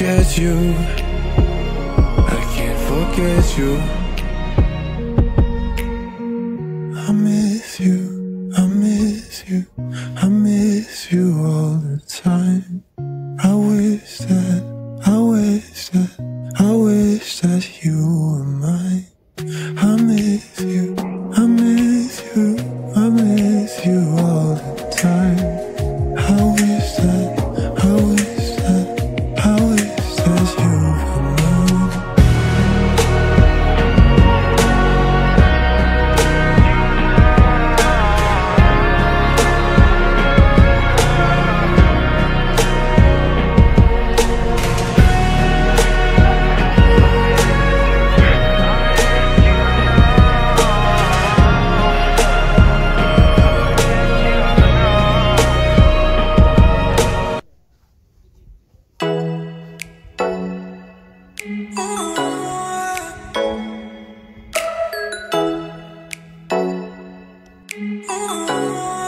forget you I can't forget you I miss you, I miss you I miss you all the time I wish that, I wish that Oh.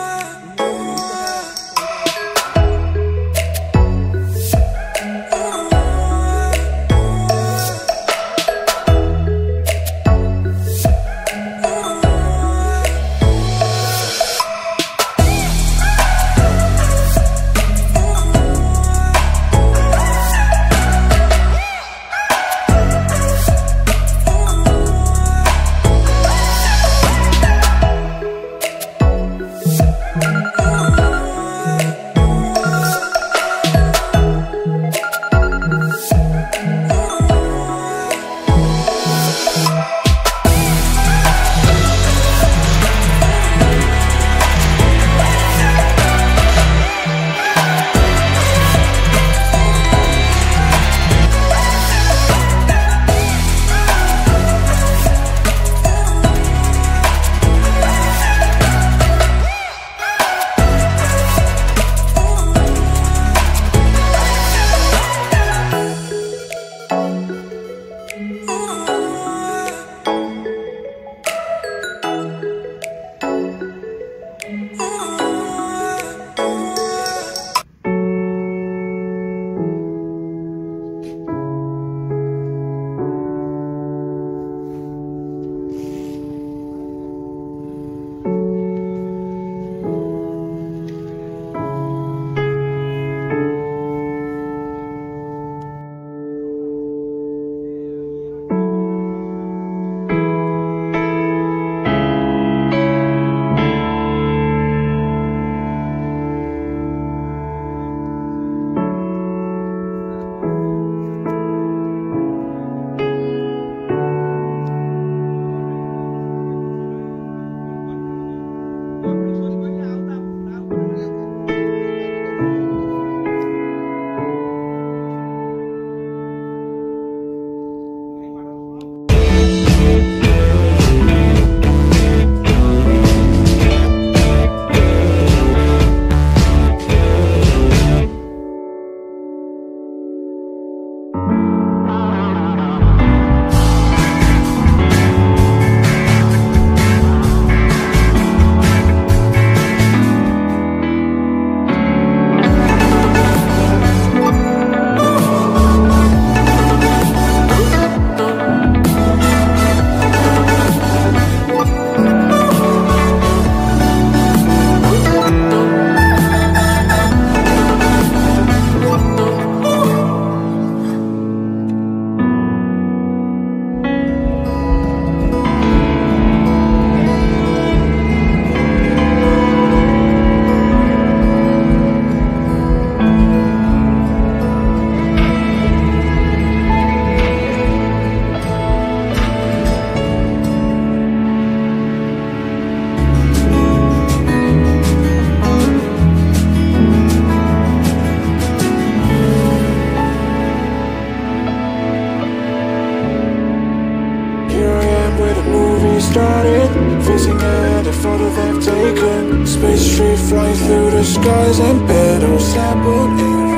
the skies and petals I put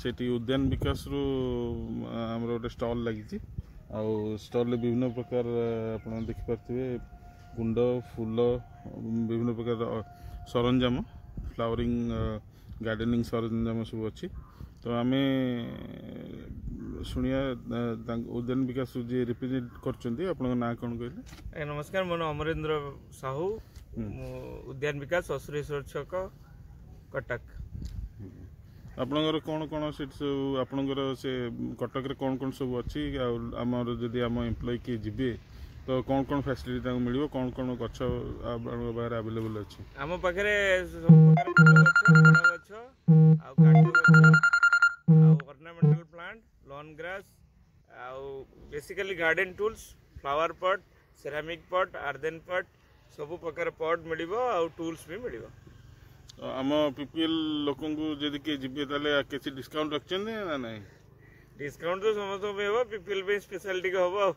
ସେଠି ଉଦ୍ୟାନ ବିକାଶରୁ ଆମର ଗୋଟେ stall ଲାଗିଛି ଆଉ ଷ୍ଟଲ୍ରେ ବିଭିନ୍ନ ପ୍ରକାର ଆପଣ ଦେଖିପାରୁଥିବେ କୁଣ୍ଡ ଫୁଲ ବିଭିନ୍ନ ପ୍ରକାର ସରଞ୍ଜାମ ଫ୍ଲାୱରିଂ ଗାର୍ଡେନିଂ ସରଞ୍ଜାମ ସବୁ ଅଛି ତ ଆମେ ଶୁଣିବା ତାଙ୍କ ଉଦ୍ୟାନ ବିକାଶ ଯିଏ ରିପ୍ରେଜେଣ୍ଟ କରୁଛନ୍ତି ଆପଣଙ୍କ ନାଁ କ'ଣ କହିଲେ ଆଜ୍ଞା ନମସ୍କାର ମୋ ନାଁ ଅମରେନ୍ଦ୍ର ସାହୁ ଉଦ୍ୟାନ ବିକାଶ ଅସୁରେଶ୍ୱର ଛକ କଟକ ଆପଣଙ୍କର କ'ଣ କ'ଣ ସେଠି ସବୁ ଆପଣଙ୍କର ସେ କଟକରେ କ'ଣ କ'ଣ ସବୁ ଅଛି ଆଉ ଆମର ଯଦି ଆମ ଏମ୍ପ୍ଲୟ କିଏ ଯିବେ ତ କ'ଣ କ'ଣ ଫ୍ୟାସିଲିଟି ତାଙ୍କୁ ମିଳିବ କ'ଣ କ'ଣ ଗଛ ଆପଣଙ୍କ ପାଖରେ ଆଭେଲେବୁଲ୍ ଅଛି ଆମ ପାଖରେ ସବୁ ପ୍ରକାର ଫୁଲ ଗଛ ଫଳ ଗଛ ଆଉ କାଠ ଗଛ ଆଉ ଅର୍ଣ୍ଣାମେଣ୍ଟାଲ ପ୍ଲାଣ୍ଟ ଲନ୍ ଗ୍ରାସ୍ ଆଉ basically garden tools flower pot ceramic pot earthen pot ସବୁ ପ୍ରକାର ପଟ୍ ମିଳିବ ଆଉ ଟୁଲ୍ସ ବି ମିଳିବ आम पीपीएल लोक जदि किए जी किसी डिस्काउंट रखें ना ना डिस्काउंट तो समस्त पीपीएल स्पेशल टे हम